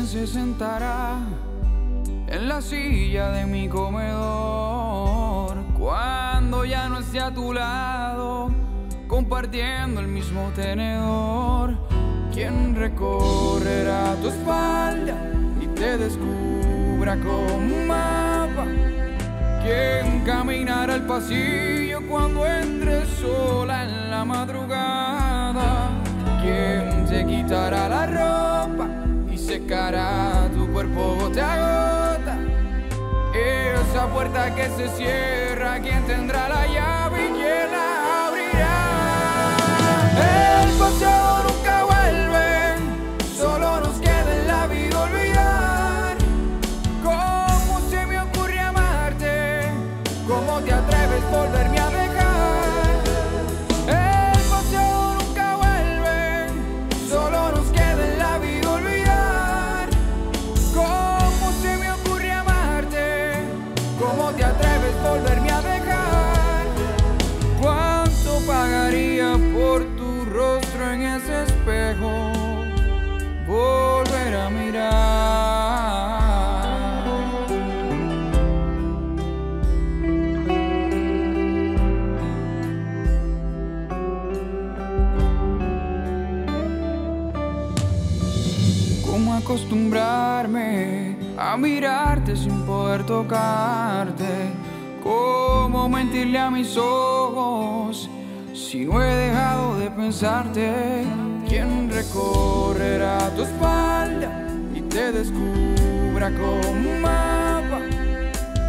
¿Quién se sentará en la silla de mi comedor cuando ya no esté a tu lado, compartiendo el mismo tenedor? ¿Quién recorrerá tu espalda y te descubra como un mapa? ¿Quién caminará el pasillo cuando entres sola en la madrugada? ¿Quién te quitará la ropa secará tu cuerpo gota a gota? Esa puerta que se cierra, ¿quién tendrá la llave y quién ¿Cómo acostumbrarme a mirarte sin poder tocarte? ¿Cómo mentirle a mis ojos si no he dejado de pensarte? ¿Quién recorrerá tu espalda y te descubra como un mapa?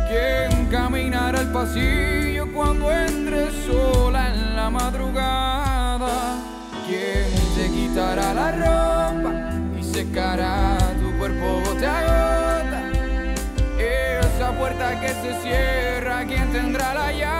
¿Quién caminará el pasillo cuando entres sola en la madrugada? ¿Quién te quitará la ropa secará tu cuerpo gota a gota? Esa puerta que se cierra, ¿quién tendrá la llave?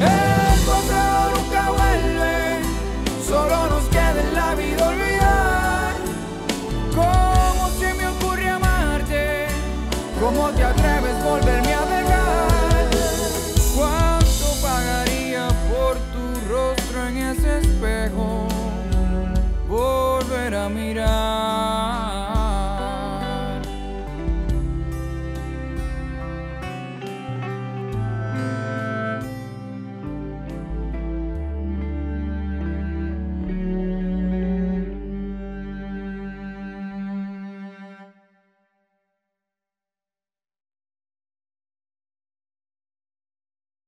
El pasado nunca vuelve, solo nos queda en la vida olvidar. ¿Cómo se me ocurre amarte? ¿Cómo te atreves a volver?